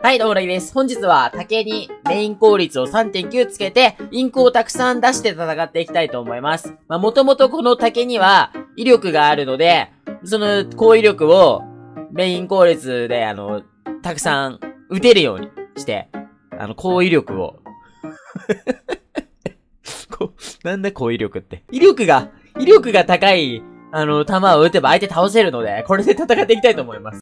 はい、どうも、ライです。本日は竹にメイン効率を3.9つけて、インクをたくさん出して戦っていきたいと思います。まあ、もともとこの竹には威力があるので、その高威力をメイン効率で、あの、たくさん撃てるようにして、あの、高威力を こ、なんだ高威力って。威力が、威力が高い、あの、弾を撃てば相手倒せるので、これで戦っていきたいと思います。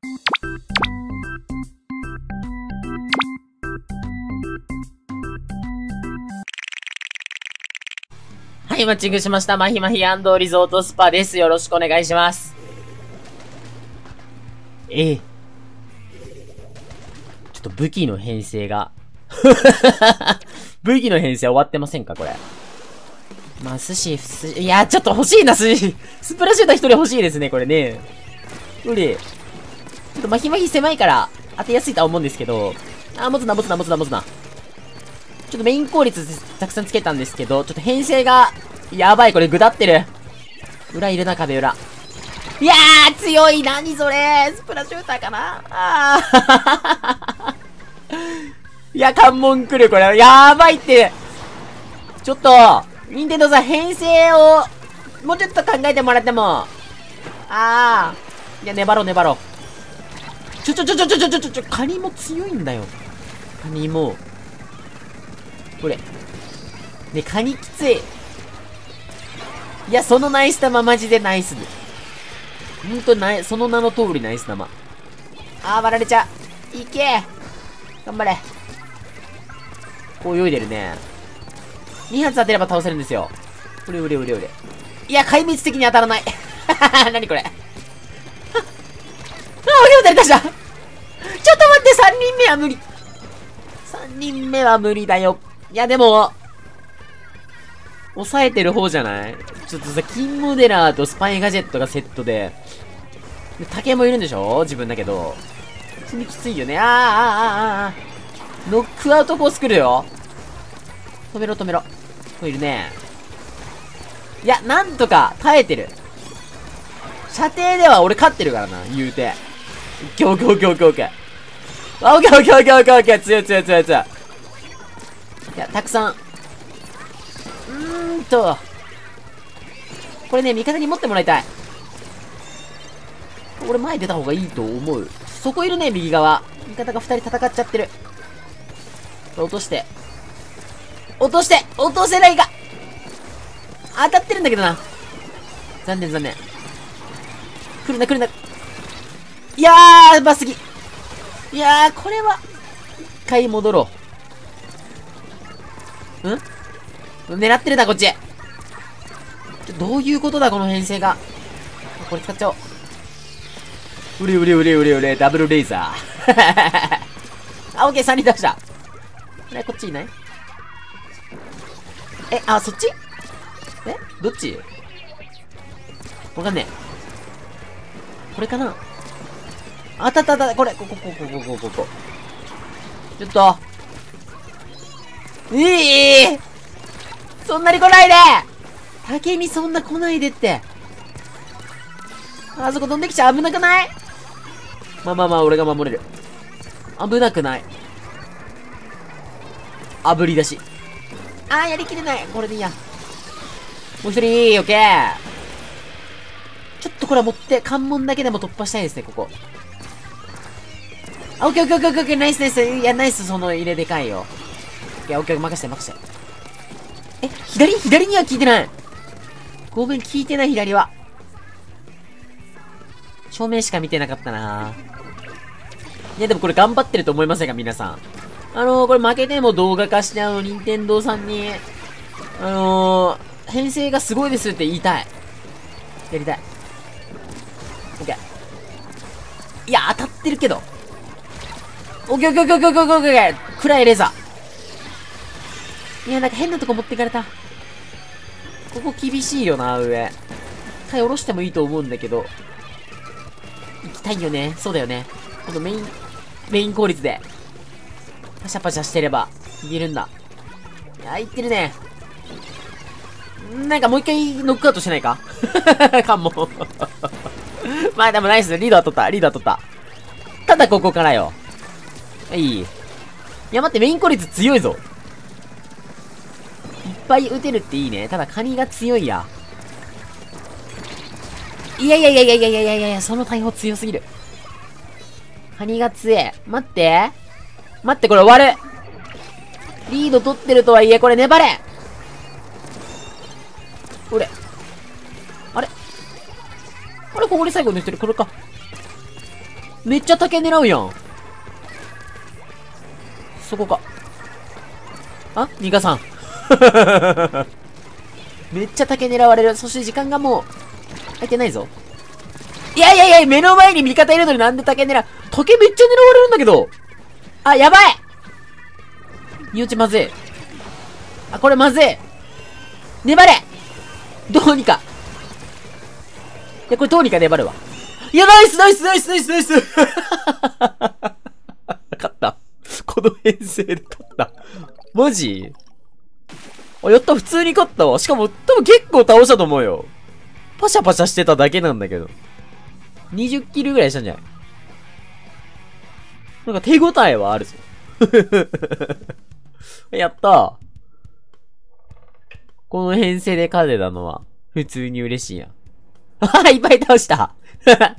はい、マッチングしました。マヒマヒリゾートスパです。よろしくお願いします。ええ。ちょっと武器の編成が 武器の編成終わってませんかこれ。まあ、寿司、寿司、いや、ちょっと欲しいな、寿司。スプラシューター一人欲しいですね、これね。うれ。ちょっとマヒマヒ狭いから当てやすいとは思うんですけど。あ、持つな、持つな、持つな、持つな。ちょっとメイン効率たくさんつけたんですけど、ちょっと編成が、やばい、これ、ぐだってる。裏いるな、壁裏。いやー、強い何それスプラシューターかなあー。いや、関門来る、これ。やばいって。ちょっと、ニンテンドさん、編成を、もうちょっと考えてもらっても。あー。いや、粘ろう、粘ろう。ちょちょちょちょちょちょちょ、カニも強いんだよ。カニも。これ。ね、カニきつい。いや、そのナイス玉マジでナイスほんとなその名の通りナイス玉。あー、割られちゃう。いけ頑張れ。こう泳いでるね。2発当てれば倒せるんですよ。うれうれうれうれ。いや、壊滅的に当たらない。何これ。あ、俺撃たれたちょっと待って、3人目は無理。3人目は無理だよ。いや、でも、抑えてる方じゃない？ちょっとさ、キンモデラーとスパイガジェットがセットで、で竹もいるんでしょ？自分だけど。普通にきついよね。あーあーあーあーノックアウトコース来るよ。止めろ止めろ。こいるね。いや、なんとか耐えてる。射程では俺勝ってるからな、言うて。オッケーオッケーオッケーオッケーオッケー。あ、オッケーオッケーオッケーオッケーオッケー。強い強い強い強い。いや、たくさん。うーんと。これね、味方に持ってもらいたい。俺前出た方がいいと思う。そこいるね、右側。味方が二人戦っちゃってる。落として。落として落とせないか当たってるんだけどな。残念残念。来るな来るな。いやー、バスギ。いやー、これは、一回戻ろう狙ってるな、こっち。どういうことだ、この編成が。これ使っちゃおう。うれうれうれうれうれ、ダブルレーザー。あ、オッケー、3人出した。あれ、こっちいない？え、あ、そっち？えどっち？わかんねえ。これかな？あったあったあった、これ、ここ、ここ、ここ、ここ。ちょっと、ええー、そんなに来ないで竹見そんな来ないでって。あそこ飛んできちゃ危なくない？まあまあまあ、俺が守れる。危なくない。炙り出し。あー、やりきれない。これでいいや。もう一人、オッケー。ちょっとこれ持って、関門だけでも突破したいですね、ここ。あ、オッケーオッケーオッケーオッケー、ナイスナイス。いや、ナイス、その入れでかいよ。いや、オッケー、任せて、任せて。え、左左には聞いてない。ごめん、聞いてない、左は。正面しか見てなかったないや、でもこれ頑張ってると思いませんか、皆さん。あのー、これ負けても動画化して、あの、任天堂さんに、あのー、編成がすごいですって言いたい。やりたい。オッケー。いや、当たってるけど。オッケーオッケーオッケーオッケーオッケーオッケー暗いレーザー。いや、なんか変なとこ持っていかれた。ここ厳しいよな、上。一回下ろしてもいいと思うんだけど。行きたいよね。そうだよね。このメイン、メイン効率で。パシャパシャしてれば、いけるんだ。いや、行ってるね。なんかもう一回ノックアウトしないか？かも。まあでもナイス。リードは取った。リードは取った。ただここからよ。はい。いや、待って、メイン効率強いぞ。いっぱい撃てるっていいね。ただ、カニが強いや。いやいやいやいやいやいやいやいや、その大砲強すぎる。カニが強え。待って。待って、これ終わる。リード取ってるとはいえ、これ粘れ俺。あれあれここで最後抜いてる。これか。めっちゃ竹狙うやん。そこか。あニカさん。めっちゃ竹狙われる。そして時間がもう、入ってないぞ。いやいやいや、目の前に味方いるのになんで竹狙う？竹めっちゃ狙われるんだけど。あ、やばい身内まずい。あ、これまずい。粘れどうにか。いや、これどうにか粘るわ。いや、ナイスナイスナイスナイスナイス 勝った。この編成で勝った。マジ？あ、やった、普通に勝ったわ。しかも、多分結構倒したと思うよ。パシャパシャしてただけなんだけど。20キルぐらいしたんじゃない？なんか手応えはあるぞ。やったこの編成で勝てたのは、普通に嬉しいやん。あ いっぱい倒した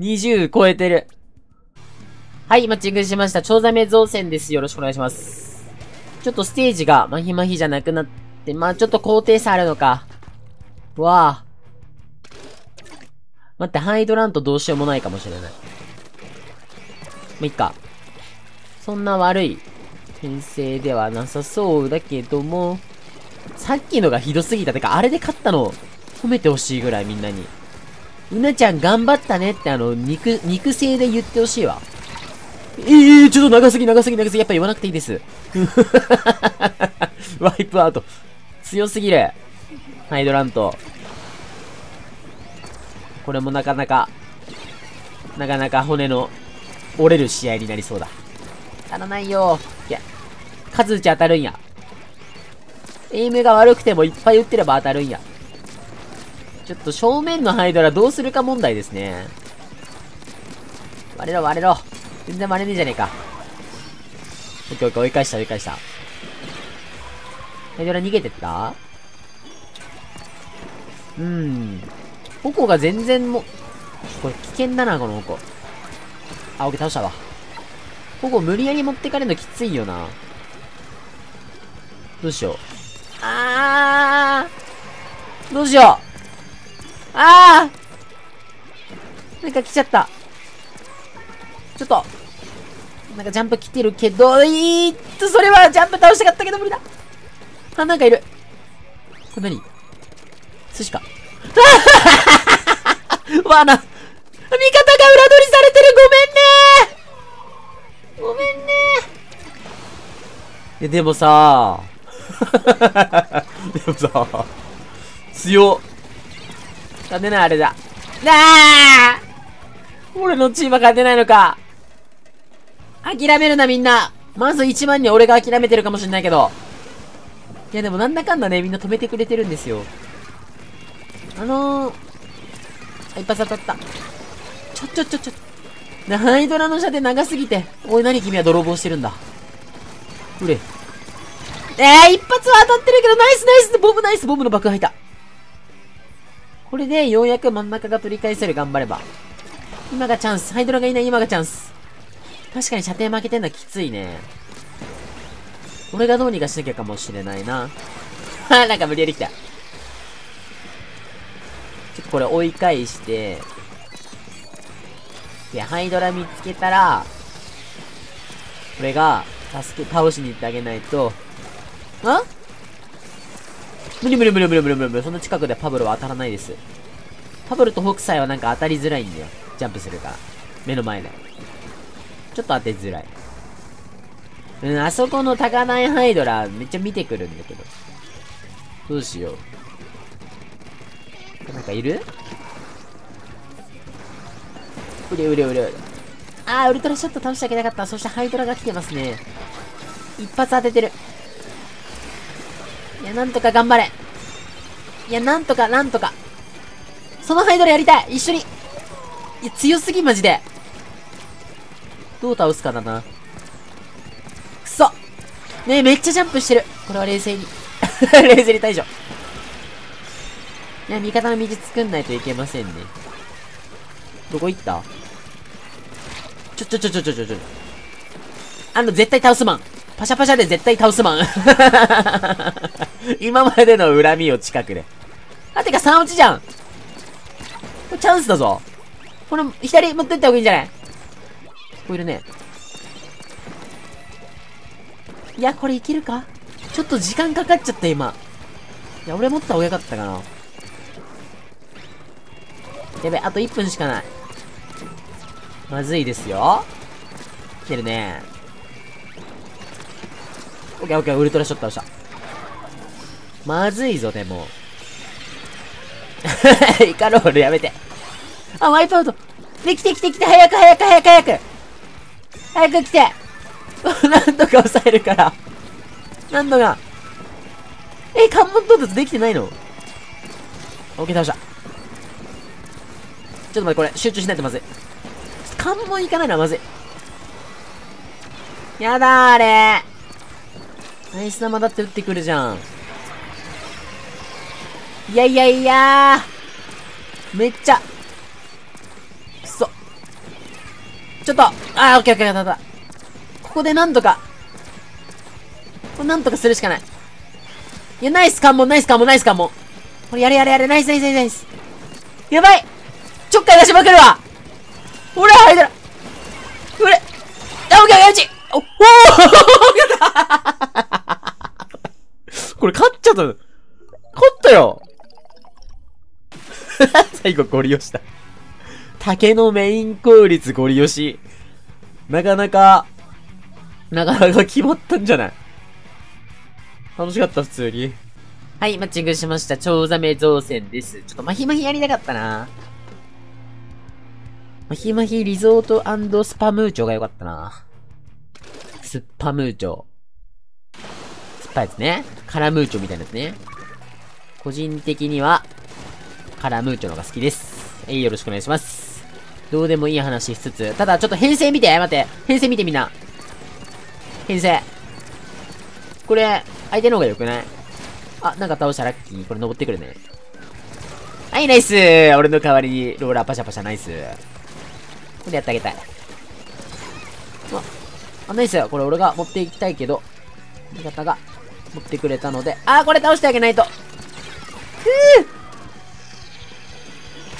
20超えてる。はい、マッチングしました。超ザメ造船です。よろしくお願いします。ちょっとステージがマヒマヒじゃなくなって、まあちょっと高低差あるのか。わあ。待って、ハイドラントどうしようもないかもしれない。まあ、いっか。そんな悪い編成ではなさそうだけども、さっきのがひどすぎた。てか、あれで勝ったの、褒めてほしいぐらいみんなに。うなちゃん頑張ったねってあの、肉、肉声で言ってほしいわ。ええー、ちょっと長すぎ長すぎ長すぎ。やっぱ言わなくていいです。ワイプアウト。強すぎる。ハイドラント。これもなかなか、なかなか骨の折れる試合になりそうだ。当たらないよ。いや、数打ち当たるんや。エイムが悪くてもいっぱい打ってれば当たるんや。ちょっと正面のハイドラどうするか問題ですね。割れろ割れろ。全然割れねえじゃねえか。オッケーオッケー追い返した追い返した。ハイドラ逃げてった？うーん。オコが全然も、これ危険だな、このオコ。あ、オッケー倒したわ。オコ無理やり持ってかれるのきついよな。どうしよう。あーどうしようあーなんか来ちゃった。ちょっと。なんかジャンプ来てるけど、いーっと、それはジャンプ倒したかったけど無理だ。あ、なんかいる。これ何？寿司か。わな。味方が裏取りされてるごめんねごめんねえ、でもさ でもさ強。勝てないあれだ。なあ俺のチームは勝てないのか。諦めるなみんな。まず一番に俺が諦めてるかもしんないけど。いやでもなんだかんだね、みんな止めてくれてるんですよ。あのー、一発当たった。ちょちょちょちょ。ハイドラの射程長すぎて。おい、何君は泥棒してるんだ。うれ。えー、一発は当たってるけど、ナイスナイスボムナイスボムの爆破入った。これでようやく真ん中が取り返せる頑張れば。今がチャンス。ハイドラがいない今がチャンス。確かに射程負けてんのはきついね。俺がどうにかしなきゃかもしれないな。は なんか無理やり来た。ちょっとこれ追い返して、で、ハイドラ見つけたら、俺が、助け、倒しに行ってあげないと、あ？無理無理無理無理無理無理無理。そんな近くでパブロは当たらないです。パブロと北斎はなんか当たりづらいんだよ。ジャンプするから。目の前で。ちょっと当てづらい。うん、あそこの高台ハイドラ、めっちゃ見てくるんだけど。どうしよう。なんかいる？うれうれうれうれ。あー、ウルトラショット倒してあげなかった。そしてハイドラが来てますね。一発当ててる。いや、なんとか頑張れ。いや、なんとか、なんとか。そのハイドラやりたい一緒にいや、強すぎ、マジで。どう倒すかだな。ねえ、めっちゃジャンプしてる。これは冷静に。冷静に対処。いや、味方の道作んないといけませんね。どこ行った？ちょちょちょちょちょちょちょ。あの、絶対倒すマン。パシャパシャで絶対倒すマン。今までの恨みを近くで。あ、てか3落ちじゃん。これチャンスだぞ。この、左持ってった方がいいんじゃない？ここいるね。いや、これいけるか？ちょっと時間かかっちゃった、今。いや、俺持った方がよかったかな。やべ、あと1分しかない。まずいですよ。来てるね。オッケーオッケー、ウルトラショット押した。まずいぞ、でも。イカロールやめて。あ、ワイプアウト。で、来て来て来て、早く早く早く早く。早く来て。なんとか抑えるから。なんとか。え、関門到達できてないの？オッケー、倒した。ちょっと待って、これ、集中しないとまずい。関門行かないのはまずい。やだ、あれナイス玉だって打ってくるじゃん。いやいやいやーめっちゃ。くそ。ちょっと、あー、オッケーオッケー、だった。ここでなんとか。これなんとかするしかない。いや、ナイス関門、ナイス関門、ナイス関門。これやれやれやれ、ナイスナイスナイスナイス。やばいちょっかい出しまくるわほら、入ったら。うれ。あ、オッケーオッケー、うちお、おーこれ勝っちゃった。勝ったよ 最後ゴリ押した。竹のメイン効率ゴリ押し。なかなか、なかなか決まったんじゃない？楽しかった、普通に。はい、マッチングしました。チョウザメ造船です。ちょっとマヒマヒやりたかったな。マヒマヒリゾートスパムーチョが良かったな。スッパムーチョ。スッパやつね。カラムーチョみたいなやつね。個人的には、カラムーチョのが好きです。えい、よろしくお願いします。どうでもいい話しつつ、ただちょっと編成見て、待って。編成見てみんな。編成。これ、相手の方が良くない？あ、なんか倒したラッキー。これ登ってくるね。はい、ナイス俺の代わりにローラーパシャパシャナイス。これやってあげたい。あ、あナイスこれ俺が持っていきたいけど、味方が持ってくれたので、あー、これ倒してあげないと。ふ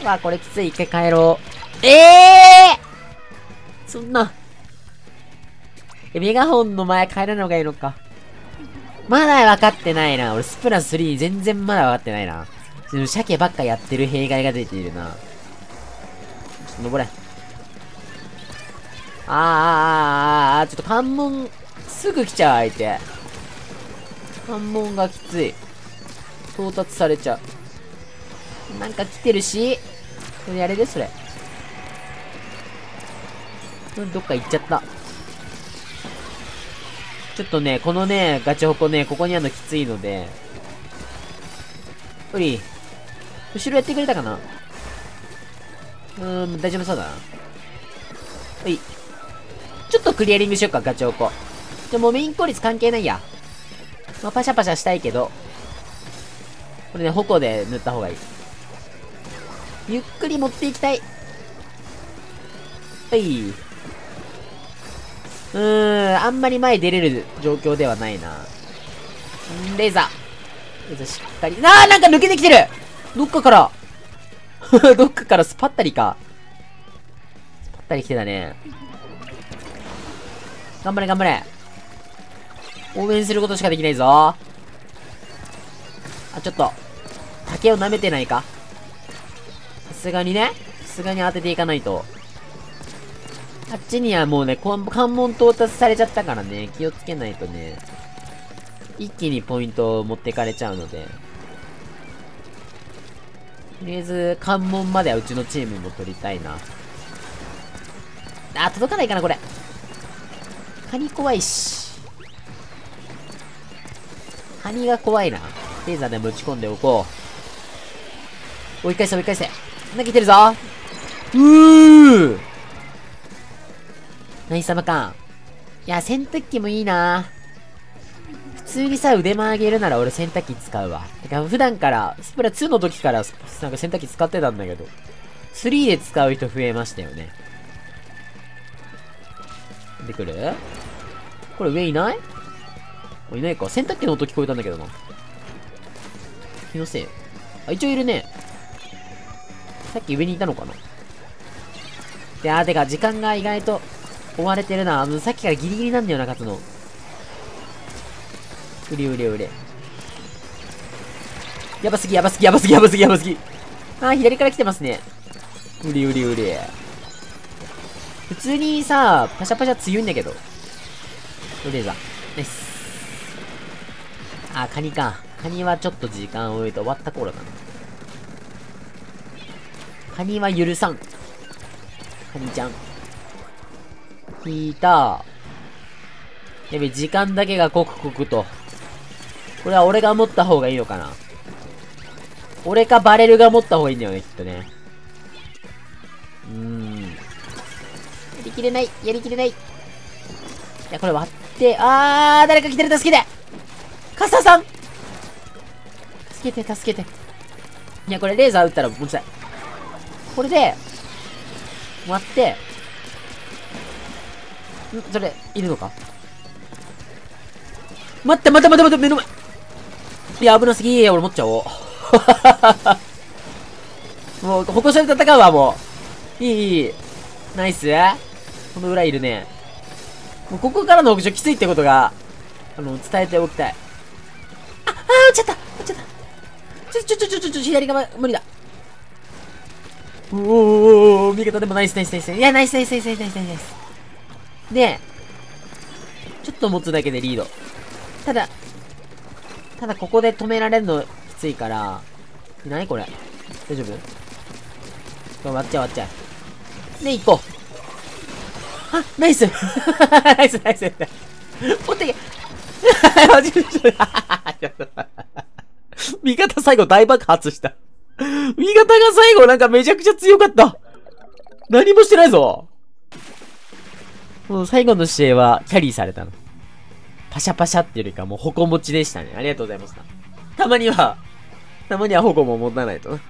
ぅわ、これきつい。一回帰ろう。ええー、そんな。え、メガホンの前帰らない方がいいのか。まだ分かってないな。俺、スプラ3全然まだ分かってないな。鮭ばっかやってる弊害が出ているな。ちょっと登れ。あーあーあーあー、ちょっと関門、すぐ来ちゃう相手。関門がきつい。到達されちゃう。なんか来てるし、これあれでそれ。どっか行っちゃった。ちょっとね、このね、ガチホコね、ここにあるのきついので。うり。後ろやってくれたかな？うーん、大丈夫そうだな。うい。ちょっとクリアリングしよっか、ガチホコ。でもメイン効率関係ないや。まあ、パシャパシャしたいけど。これね、矛で塗った方がいい。ゆっくり持っていきたい。はい。うーん、あんまり前出れる状況ではないな。レーザー。レーザーしっかり。あーなんか抜けてきてるどっかから どっかからスパッタリか。スパッタリ来てたね。頑張れ頑張れ。応援することしかできないぞ。あ、ちょっと。竹を舐めてないかさすがにね、さすがに当てていかないと。あっちにはもうね、関門到達されちゃったからね、気をつけないとね、一気にポイントを持ってかれちゃうので。とりあえず、関門まではうちのチームも取りたいな。あ、届かないかな、これ。カニ怖いし。カニが怖いな。レーザーで持ち込んでおこう。追い返せ追い返せ。投げてるぞうー何様か。いや、洗濯機もいいな普通にさ、腕曲げるなら俺洗濯機使うわ。てか、普段から、スプラ2の時から、なんか洗濯機使ってたんだけど、3で使う人増えましたよね。出てくる？これ上いない？いないか。洗濯機の音聞こえたんだけどな。気のせい。あ、一応いるね。さっき上にいたのかなで、あ、てか、時間が意外と追われてるな。あの、さっきからギリギリなんだよな、勝つの。うれうれうれ。やばすぎ、やばすぎ、やばすぎ、やばすぎ、やばすぎ。あー、左から来てますね。うれうれうれ。普通にさ、パシャパシャ強いんだけど。レーザー。ナイス。あ、カニか。カニはちょっと時間を置いて終わった頃だな。カニは許さん。カニちゃん。引いた。やべ、時間だけがコクコクと。これは俺が持った方がいいのかな。俺かバレルが持った方がいいんだよね、きっとね。うーん。やりきれない。やりきれない。いや、これ割って、あー、誰か来てる、助けてカサさん助けて、助けて。いや、これレーザー撃ったら持ちたい。これで、割って、んそれ、いるのか？待って待って待って待って、目の前。いや、危なすぎ俺持っちゃおう。もう、歩行者で戦うわ、もう。いい、いい。ナイスこの裏いるね。もうここからの屋上きついってことが、あの、伝えておきたい。あ、あー、落ちちゃった落ちちゃったちょ、ちょ、ちょ、ちょ、ちょ、ちょ、左側、無理だ。おーおーおー味方でもナイスナイスナイス。いや、ナイスナイスナイスナイスナイスナイス。で、ちょっと持つだけでリード。ただ、ただここで止められるのきついから、何これ？大丈夫？割っちゃう割っちゃう。で、行こう。あ、ナイス ナイスナイスナイス。持ってけ マジで 味方最後大爆発した。味方が最後なんかめちゃくちゃ強かった。何もしてないぞ。もう最後の試合はキャリーされたの。パシャパシャっていうよりかもう矛持ちでしたね。ありがとうございました。たまには、たまには矛も持たないとな。